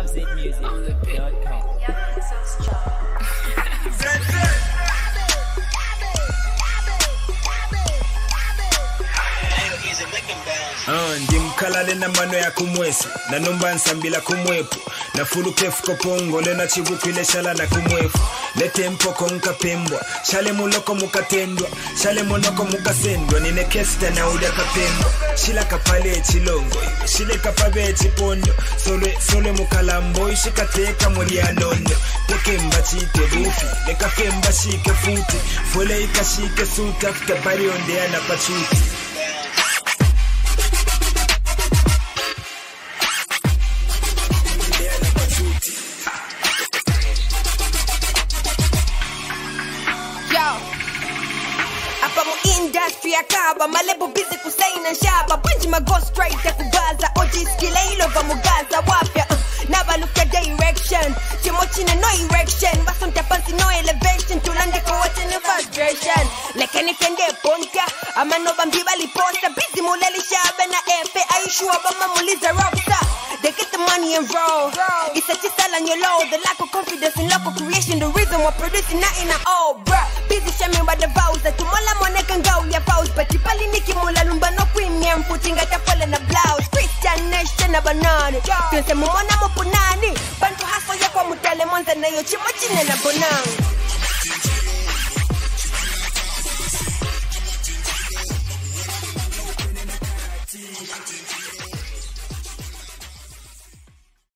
lovezitmusic.com. Ah, uh, ndimkhalale namano yakho umwesi nanombaninsambila kumwepu kopongo lena kopongole nachivuphile shala nakumwefu netempoko nkapembwa shale muloko mukatendwa shale monoko mukasendwa nine kesta naulya kapembwa. Shila kapale echilongo shile kapave echipondo solwe, solwe mukalambo ishikateka mulyanondo tekemba chite bufi nekafemba shike futi fule ikashike suta kutabari ondeana pachuti. Industry ya kaba malebo busy kusaina shaba. Bwenji ma go straight ya kugaza oji skile ilo va mugaza wapya uh, naba look at direction chimo chine no erection. Basonta pansi no elevation? Tulande ko wate ne frustration. Lekeni tende ponta amano bambi baliposta busy muleli shabe na efe aishua bama muliza rockstar. They get the money and roll. It's a chisel on your low the lack of confidence in local creation. The reason we're producing nothing at all bruh. Busy shaming by the vows putting at a pole in a blouse. Christian nation say banani na mumona mupunani. Bantu haso ya kwa mutale mwanza na yo. Chima chine na bonangu